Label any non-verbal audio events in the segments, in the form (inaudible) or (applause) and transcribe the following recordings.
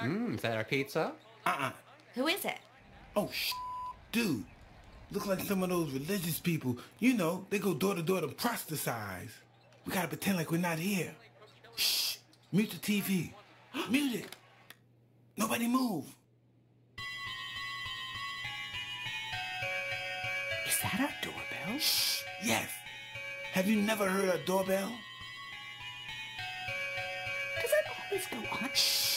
Mmm, is that our pizza? Uh-uh. Who is it? Oh, sh dude. Look like some of those religious people. You know, they go door to door to proselytize. We gotta pretend like we're not here. Shh. Mute the TV. (gasps) Mute it. Nobody move. Is that our doorbell? Shh. Yes. Have you never heard a doorbell? Does that always go on? Shh.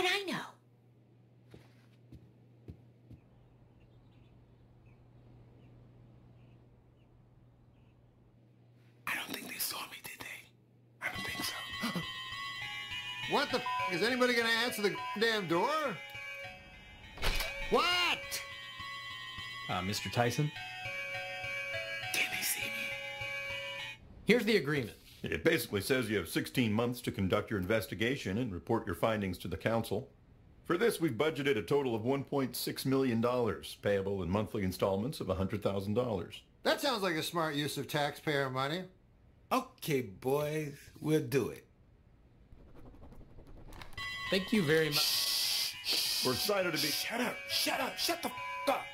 Would I know? I don't think they saw me, did they? I don't think so. (gasps) What the f is anybody gonna answer the damn door? What? Uh, Mr. Tyson? Can they see me? Here's the agreement. It basically says you have 16 months to conduct your investigation and report your findings to the council. For this, we've budgeted a total of $1.6 million, payable in monthly installments of $100,000. That sounds like a smart use of taxpayer money. Okay, boys. We'll do it. Thank you very much. We're excited to be... Shut up. Shut up. Shut the f up.